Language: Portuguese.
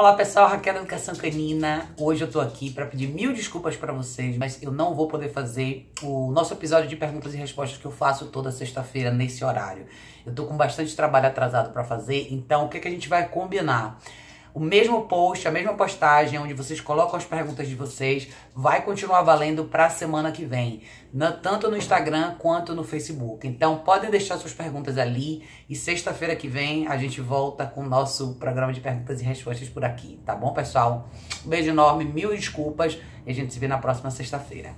Olá pessoal, Raquel da Educação Canina. Hoje eu tô aqui para pedir mil desculpas para vocês, mas eu não vou poder fazer o nosso episódio de perguntas e respostas que eu faço toda sexta-feira nesse horário. Eu tô com bastante trabalho atrasado para fazer, então o que, que a gente vai combinar? O mesmo post, a mesma postagem onde vocês colocam as perguntas de vocês, vai continuar valendo para a semana que vem, tanto no Instagram quanto no Facebook. Então podem deixar suas perguntas ali e sexta-feira que vem a gente volta com o nosso programa de perguntas e respostas por aqui, tá bom, pessoal? Um beijo enorme, mil desculpas e a gente se vê na próxima sexta-feira.